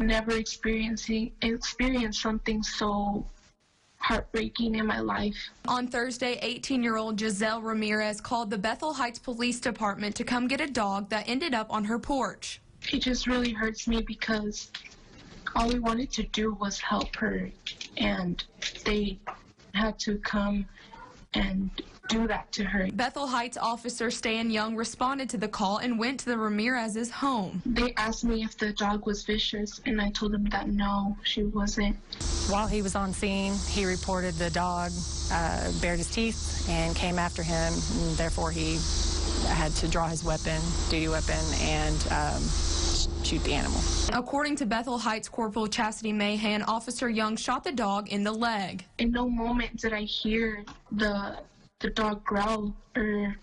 never experiencing experienced something so heartbreaking in my life. On Thursday, 18 year old Giselle Ramirez called the Bethel Heights Police Department to come get a dog that ended up on her porch. It just really hurts me because all we wanted to do was help her, and they had to come and do that to her. Bethel Heights officer Stan Young responded to the call and went to the Ramirez's home. They asked me if the dog was vicious, and I told them that no, she wasn't. While he was on scene, he reported the dog uh, bared his teeth and came after him, and therefore he had to draw his weapon, duty weapon, and um, shoot the animal. According to Bethel Heights Corporal Chastity Mahan, Officer Young shot the dog in the leg. In no moment did I hear the the dog growl or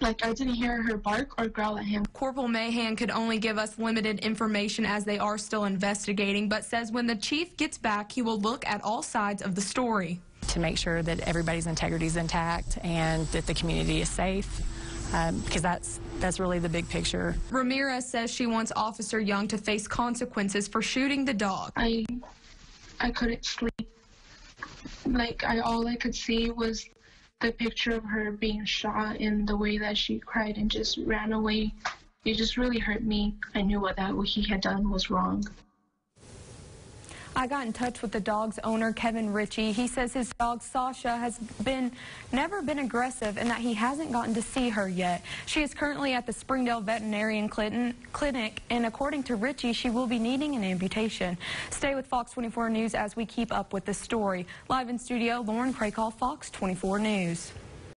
like I didn't hear her bark or growl at him. Corporal Mahan could only give us limited information as they are still investigating, but says when the chief gets back, he will look at all sides of the story. To make sure that everybody's integrity is intact and that the community is safe, um, because that's that's really the big picture. Ramirez says she wants Officer Young to face consequences for shooting the dog. I I couldn't sleep. Like I all I could see was the picture of her being shot and the way that she cried and just ran away. It just really hurt me. I knew what that what he had done was wrong. I got in touch with the dog's owner, Kevin Ritchie. He says his dog, Sasha, has been never been aggressive and that he hasn't gotten to see her yet. She is currently at the Springdale Veterinarian Clinic, and according to Ritchie, she will be needing an amputation. Stay with Fox 24 News as we keep up with the story. Live in studio, Lauren Crakall, Fox 24 News.